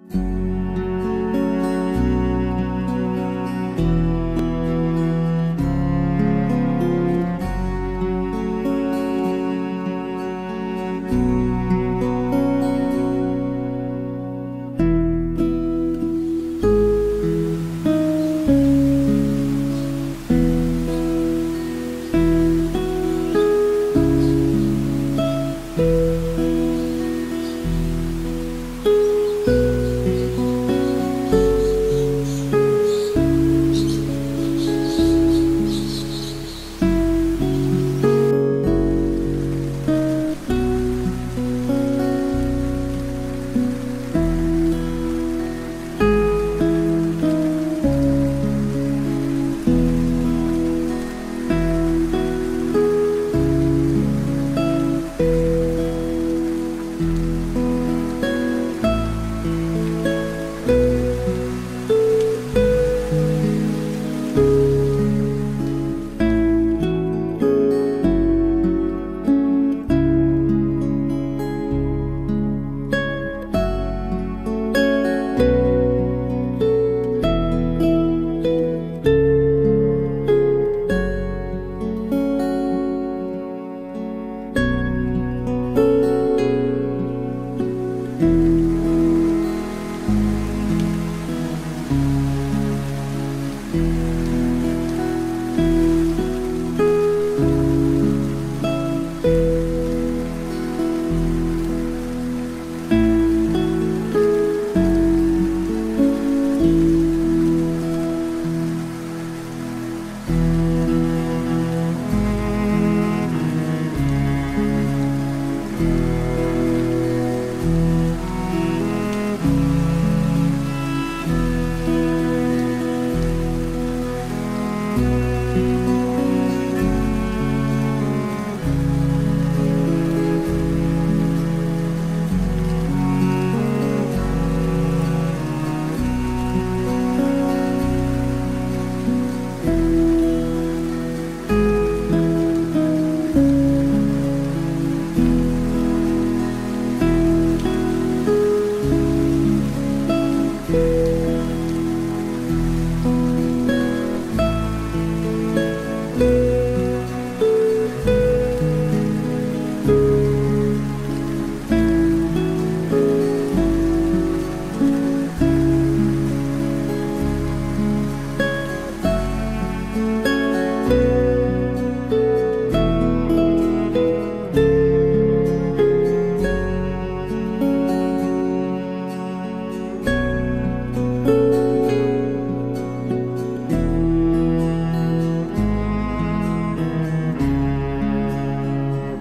you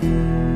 you.